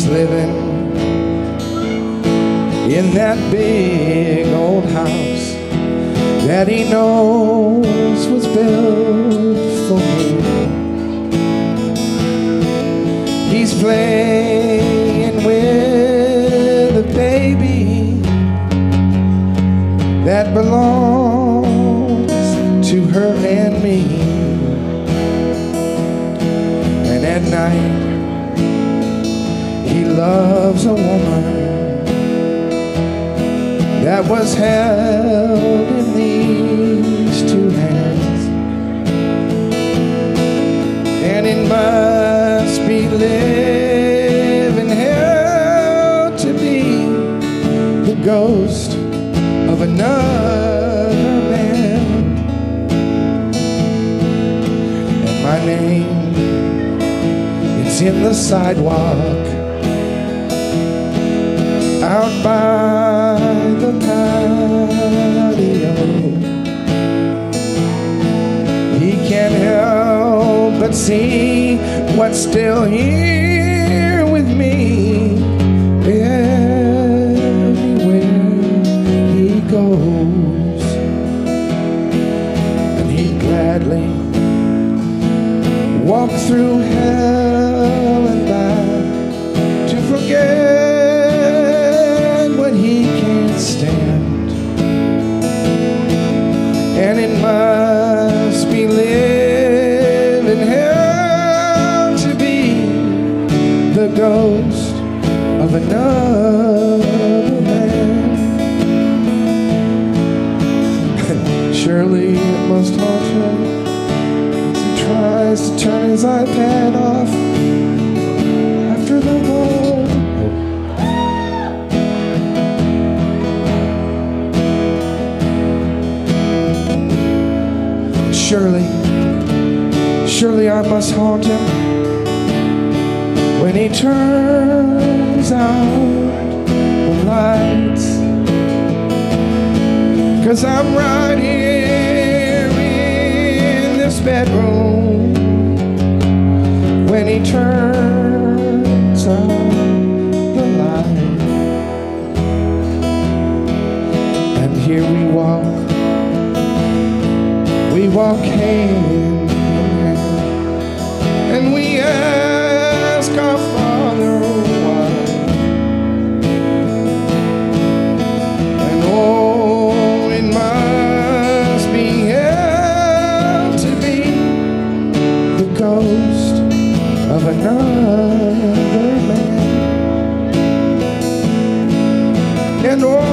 He's living in that big old house that he knows was built loves a woman that was held in these two hands. And it must be living hell to be the ghost of another man. And my name, it's in the sidewalk out by the patio. He can't help but see what's still here with me. Everywhere he goes, and he'd gladly walk through hell and back to forget another man. Surely it must haunt him as he tries to turn his iPad off after the ball. Surely, surely I must haunt him when he turns out the lights. Cause I'm right here in this bedroom when he turns out the light. And here we walk, we walk hand another man. And oh.